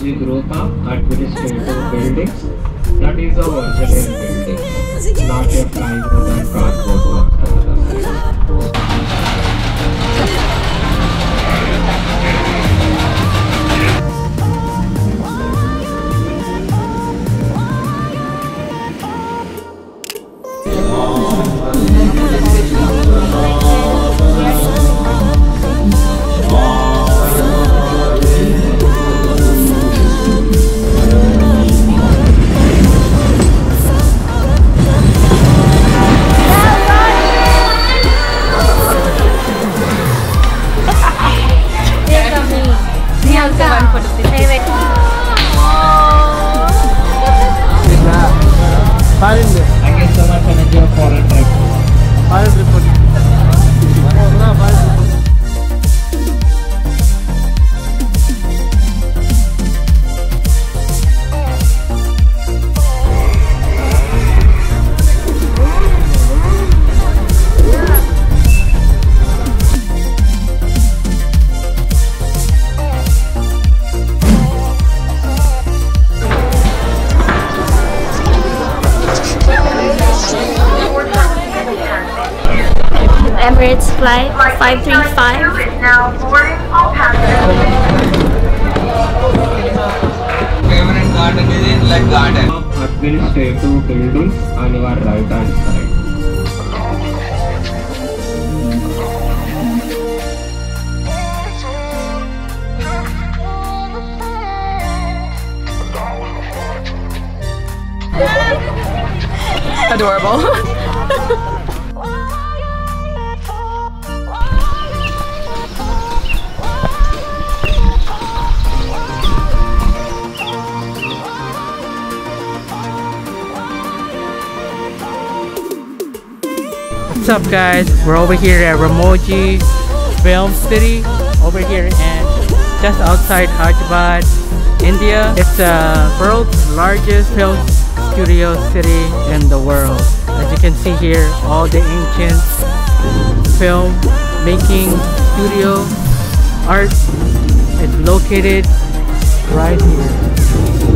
Fuji Group of Administrative Buildings. That is a original building, not a plywood and cardboard one. Flight 535. Now boarding all passengers. favorite garden is in like garden. Administrative buildings on your right hand side. Adorable. What's up guys? We're over here at Ramoji Film City over here and just outside Hyderabad, India. It's the world's largest film studio city in the world. As you can see here, all the ancient film making studio art is located right here.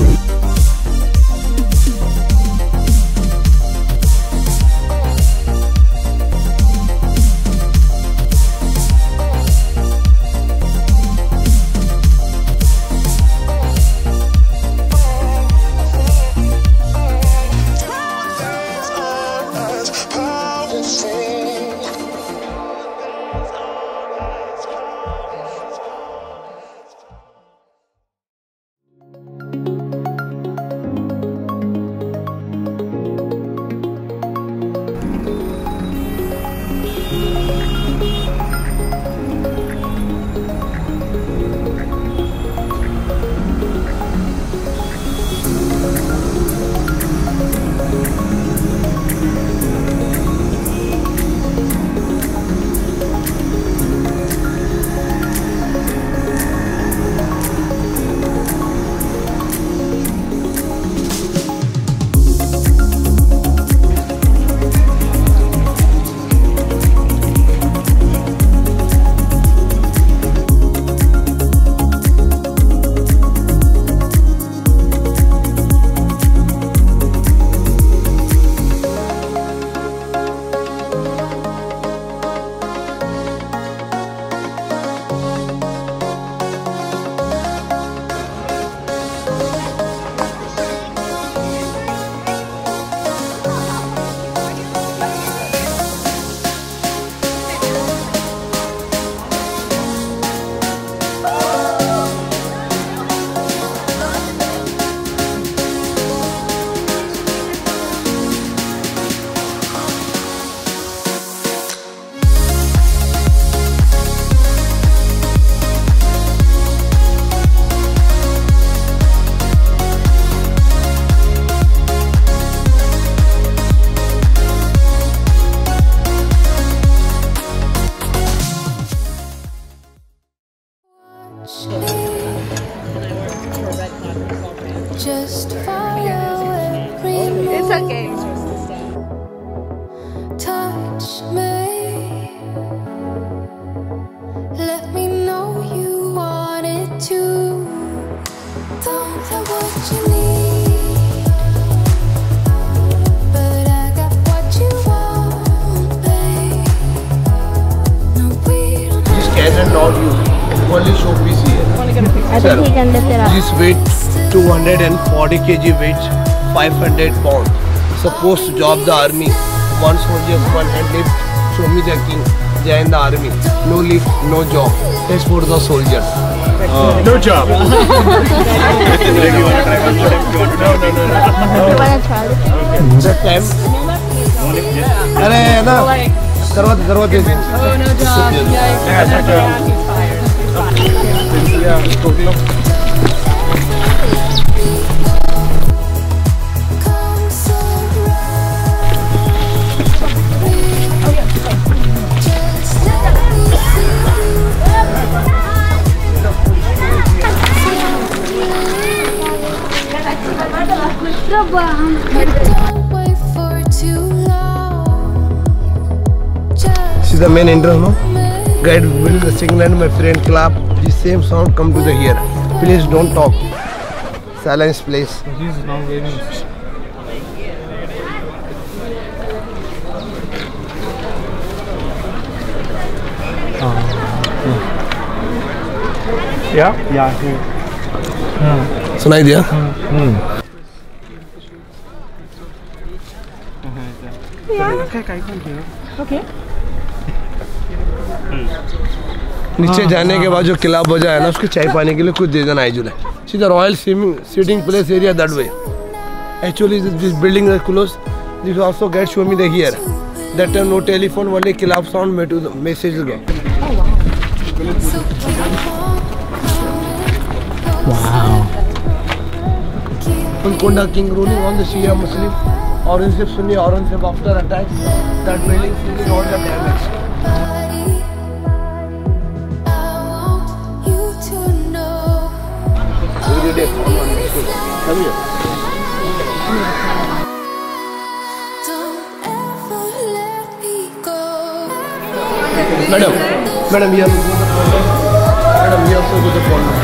500 This weight 240 kg weighs 500 pounds. Supposed to job the army. One soldier, one hand lift. Show me the king. Join the army. No lift, no job. That's for the soldier. Uh, no job. no, no, no, no. That time. अरे ना करवा दे करवा दे long. Just This is the main entrance, no? Guide will the signal and my friend clap. same sound come to the here. Please don't talk. Silence please. Yeah? Yeah. Mm. It's an idea. Mm. Mm. Yeah. Okay. नीचे हाँ, जाने हाँ, के बाद जो किला बजा है ना उसके चाय पाने के लिए कुछ दे देना आइजुल है। See the royal seating place area that way actually this building is close this also gate show me the here that time no telephone वाले किला साउंड मैसेज गए ऑन द शिया मुस्लिम और इनसे सुनिए और Sunni after attack that building building, all the damage day come here Don't ever let me go. madam madam here go the problem madam here also go the problem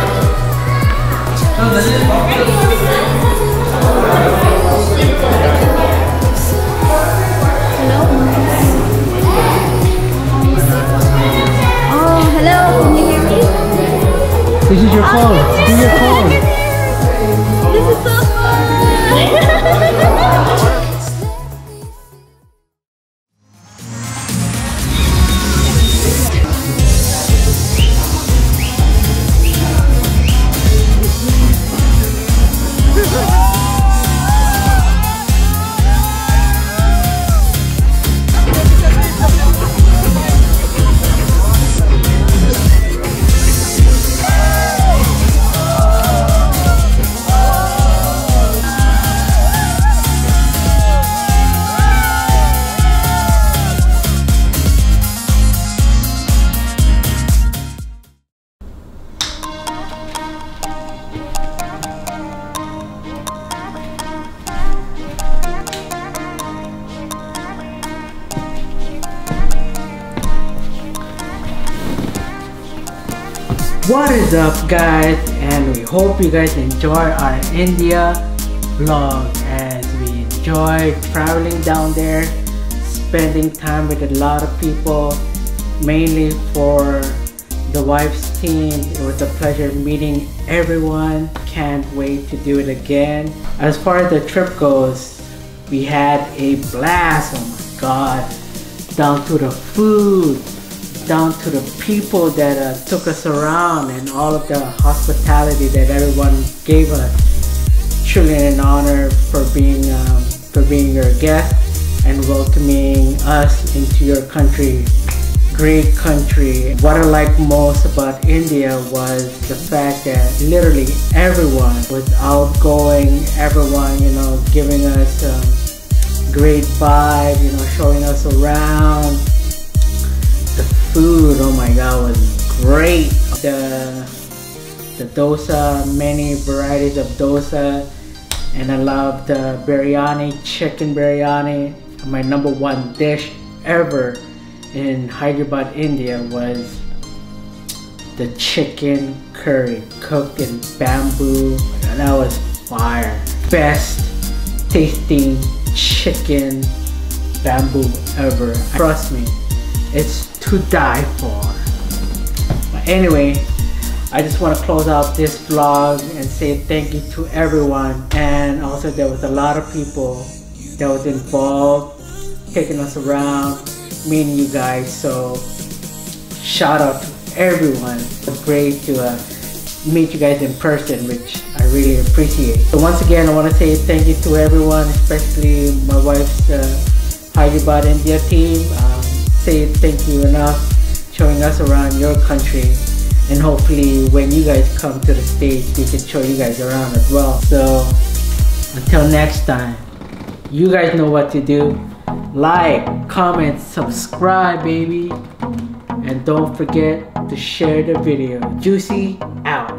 Oh, hello. Can you hear me? This is your phone. This is your phone. This What is up guys? And we hope you guys enjoy our India vlog as we enjoy traveling down there spending time with a lot of people mainly for the wife's team. It was a pleasure meeting everyone. Can't wait to do it again. As far as the trip goes we had a blast. Oh my god. Down to the food down to the people that uh, took us around and all of the hospitality that everyone gave us. Truly an honor for being um, for being your guest and welcoming us into your country. Great country. What I like most about India was the fact that literally everyone was outgoing. Everyone, you know, giving us um, great vibe. You know, showing us around food oh my god was great the the dosa many varieties of dosa and i love the biryani chicken biryani my number one dish ever in hyderabad india was the chicken curry cooked in bamboo that was fire. Best tasting chicken bamboo ever. Trust me, it's to die for. But anyway, I just want to close out this vlog and say thank you to everyone. And also there was a lot of people that was involved, taking us around, meeting you guys. So shout out to everyone. It's great to uh, meet you guys in person, which I really appreciate. So once again, I want to say thank you to everyone, especially my wife's uh, Hyderabad India team. Um, say thank you enough showing us around your country and hopefully when you guys come to the States, we can show you guys around as well. So until next time, you guys know what to do. Like, comment, subscribe, baby. And don't forget to share the video. Juicy out.